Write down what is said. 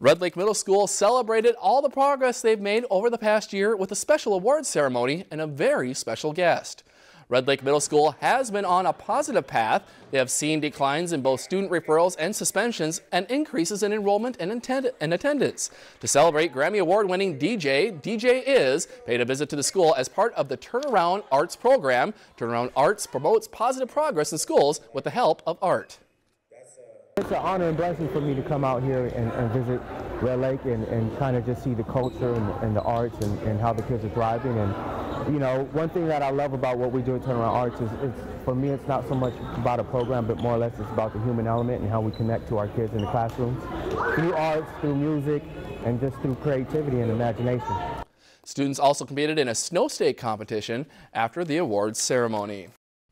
Red Lake Middle School celebrated all the progress they've made over the past year with a special awards ceremony and a very special guest. Red Lake Middle School has been on a positive path. They have seen declines in both student referrals and suspensions and increases in enrollment and, and attendance. To celebrate Grammy Award winning DJ, DJ Is paid a visit to the school as part of the Turnaround Arts program. Turnaround Arts promotes positive progress in schools with the help of art. It's an honor and blessing for me to come out here and, and visit Red Lake and, and kind of just see the culture and, and the arts and, and, how the kids are thriving. And, you know, one thing that I love about what we do at Turnaround Arts is, is, for me, it's not so much about a program, but more or less it's about the human element and how we connect to our kids in the classrooms through arts, through music, and just through creativity and imagination. Students also competed in a snow snake competition after the awards ceremony.